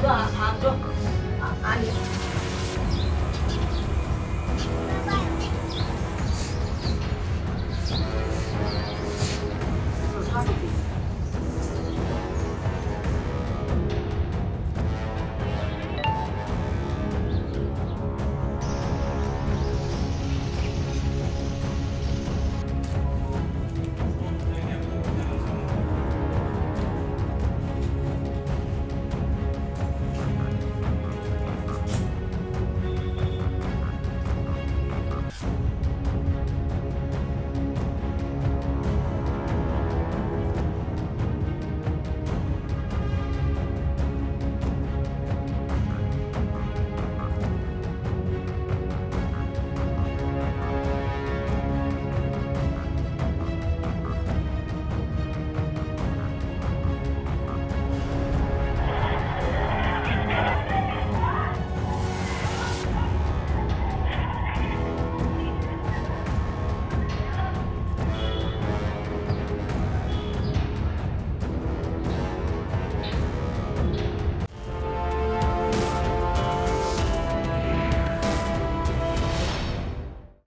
坐啊好坐啊啊你